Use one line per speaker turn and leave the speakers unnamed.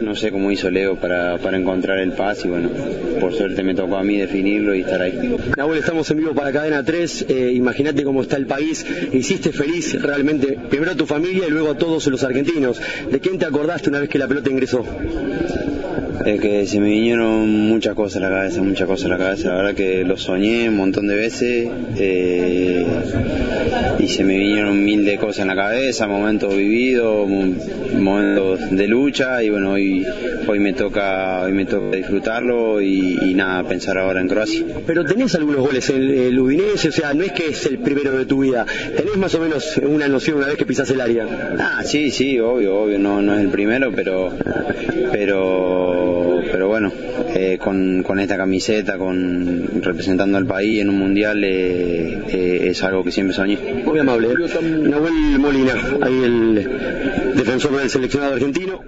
no sé cómo hizo Leo para, para encontrar el pase y bueno, por suerte me tocó a mí definirlo y estar ahí.
Nahuel, estamos en vivo para Cadena 3, eh, imagínate cómo está el país, hiciste feliz realmente primero a tu familia y luego a todos los argentinos. ¿De quién te acordaste una vez que la pelota ingresó?
Es que se me vinieron muchas cosas a la cabeza, muchas cosas a la cabeza. La verdad que lo soñé un montón de veces eh, y se me vinieron mil de cosas en la cabeza, momentos vividos, momentos de lucha y bueno, hoy, hoy me toca hoy me toca disfrutarlo y, y nada, pensar ahora en Croacia.
Pero tenés algunos goles en el Udinese, o sea, no es que es el primero de tu vida, tenés más o menos una noción una vez que pisas el área.
Ah, sí, sí, obvio, obvio, no, no es el primero, pero pero eh, con, con, esta camiseta, con representando al país en un mundial eh, eh, es algo que siempre soñé.
Muy amable. Nahuel Molina, ahí el defensor del seleccionado argentino.